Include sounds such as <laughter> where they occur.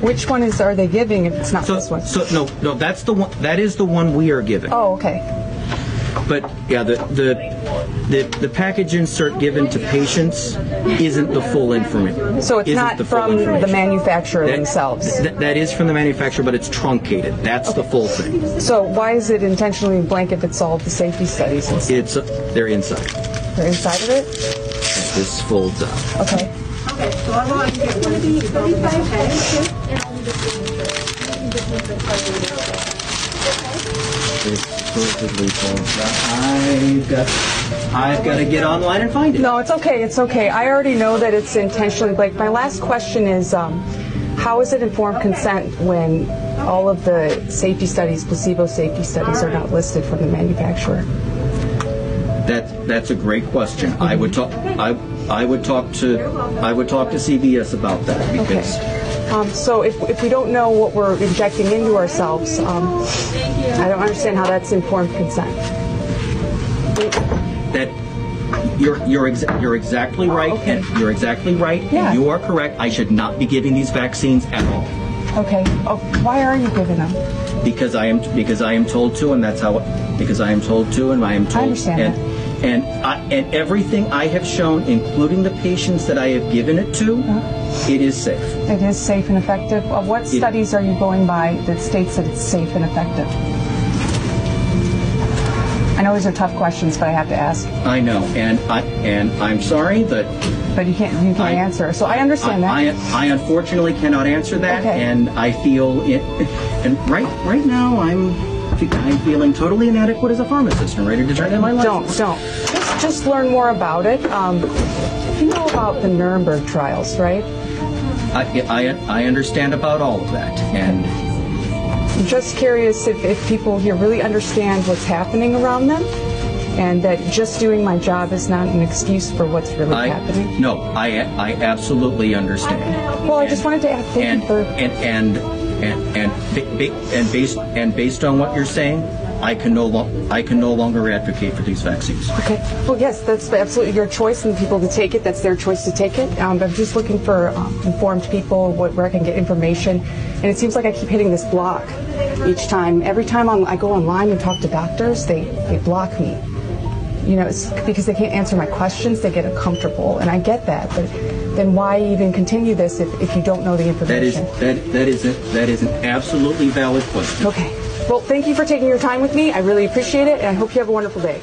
Which one is are they giving if it's not So, this one? so no, no, that's the one. That is the one we are giving. oh, okay. But yeah, the the the, the package insert given to patients isn't the full information. So it's not from the manufacturer themselves. that is from the manufacturer, but it's truncated. That's the full thing. So why is it intentionally blank if it's all the safety studies and stuff? It's uh, they're inside. They're inside of it? This folds up. Okay. Okay, so I'm going to get one of the 35 heads, and I'll need the signature. This supposedly folds out. I've got I've got to get online and find it. No, it's okay. It's okay. I already know that it's intentionally blank. My last question is, um, how is it informed consent when all of the safety studies, placebo safety studies, are not listed from the manufacturer? That that's a great question. I would talk I I would talk to I would talk to CVS about that because Um, so if, if we don't know what we're injecting into ourselves, um, I don't understand how that's informed consent. that you're you're exa- you're exactly right and you're exactly right Yeah. and you are correct. I should not be giving these vaccines at all Okay. Oh, why are you giving them? because I am because I am told to and that's how because I am told to and I am told I understand and that. And I, and everything I have shown including the patients that I have given it to Uh-huh. it is safe. It is safe and effective. Of what studies are you going by that states that it's safe and effective? I know these are tough questions, but I have to ask. I know and I and I'm sorry that But you can't you can't I- answer. So I understand I, that. I, I unfortunately cannot answer that, Okay. and I feel it. <laughs> And right, right now, I'm, I'm feeling totally inadequate as a pharmacist and ready to turn in my life. don't don't just just learn more about it. Um, you know about the Nuremberg trials, right? I, I, I understand about all of that, and I'm just curious if, if people here really understand what's happening around them, and that just doing my job is not an excuse for what's really I happening. no, I, I absolutely understand. Well, I just wanted to add thank And you for. and and and and, and based and based on what you're saying, I can no lo- I can no longer advocate for these vaccines. Okay. Well, yes, that's absolutely your choice, and people to take it, that's their choice to take it. Um, I'm just looking for um, informed people what, where I can get information. And it seems like I keep hitting this block each time. Every time I'm, I go online and talk to doctors, they, they block me. You know, it's because they can't answer my questions, they get uncomfortable. And I get that, but then why even continue this if, if you don't know the information? That is that that is a, that is an absolutely valid question. Okay. Well, thank you for taking your time with me. I really appreciate it, and I hope you have a wonderful day.